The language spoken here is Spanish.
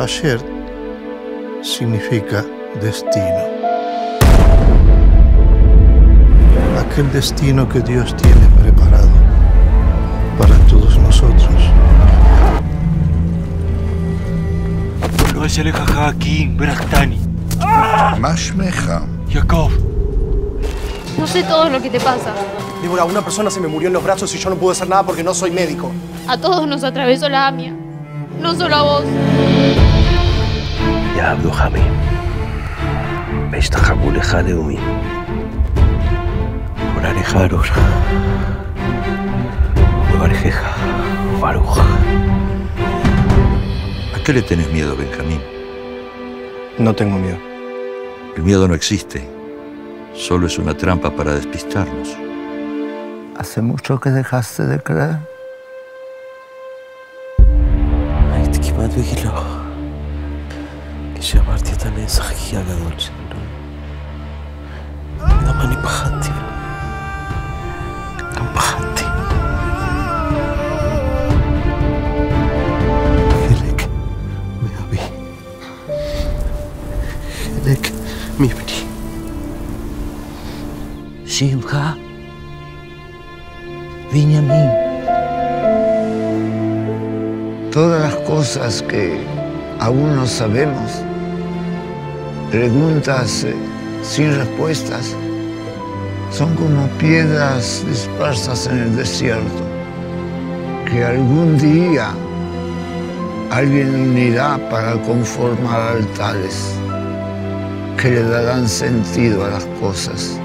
Basher significa destino. Aquel destino que Dios tiene preparado para todos nosotros. לא אשלך חכים ברכתני. מה שמך? יעקב. No sé todo lo que te pasa. Débora, una persona se me murió en los brazos y yo no pude hacer nada porque no soy médico. A todos nos atravesó la AMIA. No solo a vos. يا عبد حميم اشتخبوا لخادمي por alejaros Barjeja, Baruj. ¿A qué le tenés miedo, Benjamín? No tengo miedo. El miedo no existe. Solo es una trampa para despistarnos. ¿Hace mucho que dejaste de creer? הייתי כמעט בגילו. כשאמרתי את הנס הכי הגדול שלו. גם אני פחדתי. גם פחדתי. חלק מאבי. חלק מבני. שמחה. בנימין. Todas las cosas que aún no sabemos, preguntas eh, sin respuestas, son como piedras dispersas en el desierto, que algún día alguien unirá para conformar altares que le darán sentido a las cosas.